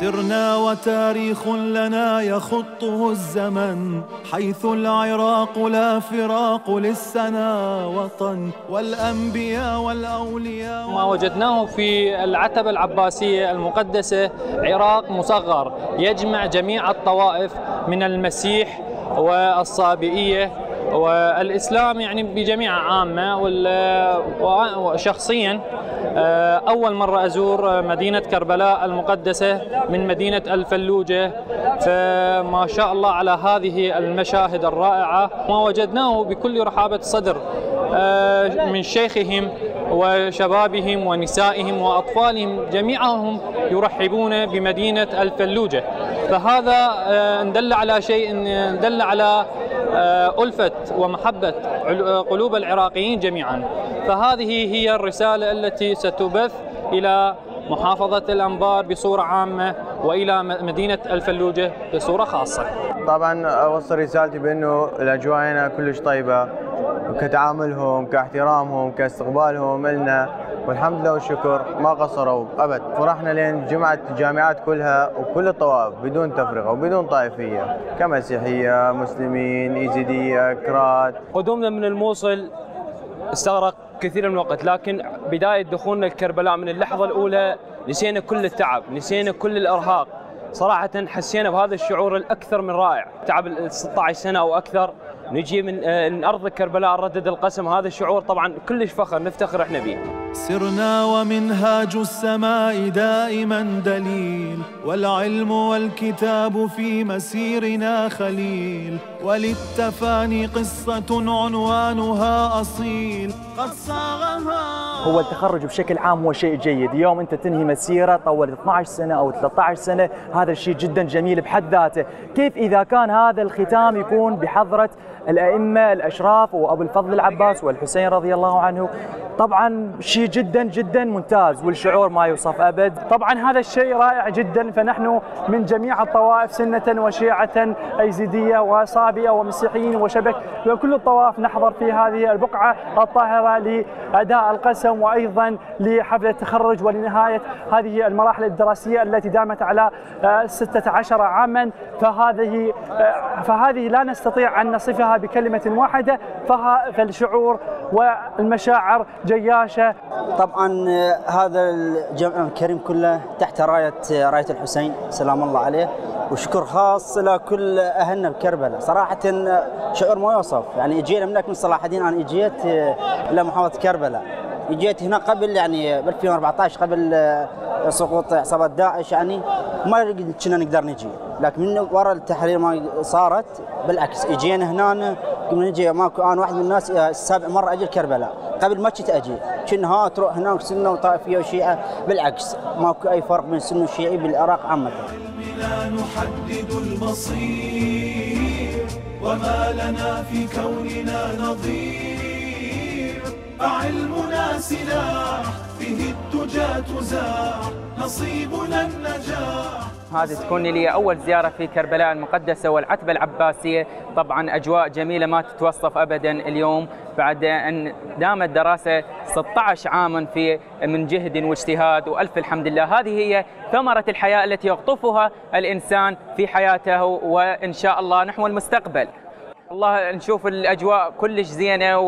سرنا وتاريخ لنا يخطه الزمن حيث العراق لا فراق للسنا وطن. والأنبياء والأولياء ما وجدناه في العتبة العباسية المقدسة عراق مصغر يجمع جميع الطوائف من المسيح والصابئية والإسلام يعني بجميع عامة وشخصيا آه، أول مرة أزور مدينة كربلاء المقدسة من مدينة الفلوجة. فما شاء الله على هذه المشاهد الرائعة. ما وجدناه بكل رحابة صدر آه، من شيخهم وشبابهم ونسائهم وأطفالهم جميعهم يرحبون بمدينة الفلوجة. فهذا آه، دل على شيء دل على ألفة ومحبة قلوب العراقيين جميعا. فهذه هي الرسالة التي ستبث إلى محافظة الأنبار بصورة عامة وإلى مدينة الفلوجة بصورة خاصة. طبعا أوصل رسالتي بأنه الأجواء هنا كلش طيبة كتعاملهم كاحترامهم كاستقبالهم لنا والحمد لله والشكر. ما قصروا أبد. فرحنا لين جمعت الجامعات كلها وكل الطوائف بدون تفرقة وبدون طائفية. كمسيحية مسلمين إيزيدية كرات. قدومنا من الموصل استغرق كثير من الوقت لكن بداية دخولنا لكربلاء من اللحظة الأولى نسينا كل التعب نسينا كل الإرهاق. صراحة حسينا بهذا الشعور الأكثر من رائع. تعب ال 16 سنة أو أكثر. نجي من آه، أرض كربلاء نردد القسم. هذا الشعور طبعا كلش فخر نفتخر إحنا به سرنا ومنهاج السماء دائما دليل والعلم والكتاب في مسيرنا خليل. وللتفاني قصة عنوانها أصيل. قد صاغها. هو التخرج بشكل عام هو شيء جيد. يوم أنت تنهي مسيرة طول 12 سنة أو 13 سنة هذا الشيء جدا جميل بحد ذاته. كيف إذا كان هذا الختام يكون بحضرة الأئمة الأشراف وأبو الفضل العباس والحسين رضي الله عنه؟ طبعا شيء جدا جدا ممتاز والشعور ما يوصف أبد. طبعا هذا الشيء رائع جدا فنحن من جميع الطوائف سنة وشيعة أيزيدية وصابئه ومسيحيين وشبك وكل الطوائف نحضر في هذه البقعة الطاهرة لأداء القسم وأيضا لحفل التخرج ولنهاية هذه المراحل الدراسية التي دامت على 16 آه، عاما. فهذه فهذه لا نستطيع أن نصفها بكلمة واحدة فالشعور والمشاعر جياشة. طبعا هذا الجمع الكريم كله تحت راية راية الحسين سلام الله عليه. وشكر خاص لكل أهلنا بكربلاء. صراحة شعور ما يوصف. يعني إجينا منك من صلاح الدين أنا إجيت لمحافظه كربلاء. إجيت هنا قبل يعني ب 2014 قبل سقوط عصابات داعش يعني. ما كنا نقدر نجي. لكن من وراء التحرير ما صارت بالعكس اجينا هنا قمنا نجي ماكو أنا واحد من الناس السابع مرة أجي كربلاء قبل ما كنت أجي كنا ها تروح هناك سنه وطائفية وشيعة بالعكس ماكو أي فرق بين سنة وشيعي بالعراق عامة. لا نحدد المصير وما لنا في كوننا نظير. فعلمنا سلاح به الدجى تزاح نصيبنا النجاح هذه تكون لي أول زيارة في كربلاء المقدسة والعتبة العباسية. طبعا أجواء جميلة ما تتوصف أبدا اليوم بعد أن دامت دراسة 16 عاما في من جهد واجتهاد وألف الحمد لله. هذه هي ثمرة الحياة التي يقطفها الإنسان في حياته وإن شاء الله نحو المستقبل. والله نشوف الأجواء كلش زينة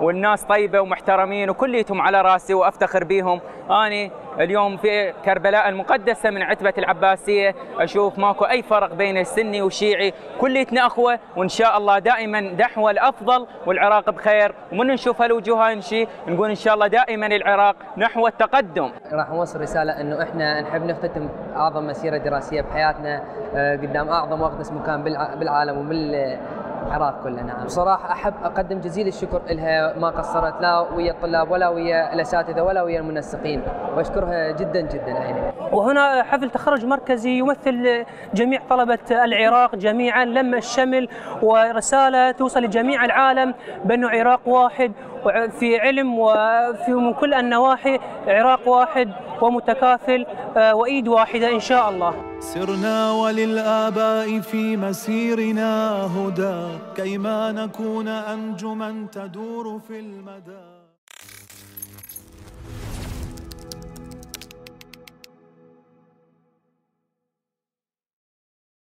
والناس طيبة ومحترمين وكليتهم على راسي وأفتخر بهم أني اليوم في كربلاء المقدسة من عتبة العباسية أشوف ماكو أي فرق بين السني والشيعي كليتنا اخوه وإن شاء الله دائما دحوة الأفضل والعراق بخير. ومن نشوف هالوجوه هاي نقول إن شاء الله دائما العراق نحو التقدم. راح نوصل رسالة إنه إحنا نحب نختتم أعظم مسيرة دراسية بحياتنا آه، قدام أعظم وأقدس مكان بالعالم وبال العراق كله نعم بصراحة أحب أقدم جزيل الشكر لها ما قصرت لا ويا الطلاب ولا ويا الأساتذة ولا ويا المنسقين. وأشكرها جدا جدا يعني. وهنا حفل تخرج مركزي يمثل جميع طلبة العراق جميعا لما الشمل ورسالة توصل لجميع العالم بأنه عراق واحد في علم وفي من كل النواحي عراق واحد ومتكافل آه، وإيد واحدة إن شاء الله. سرنا وللآباء في مسيرنا هدى كيما نكون أنجما تدور في المدى.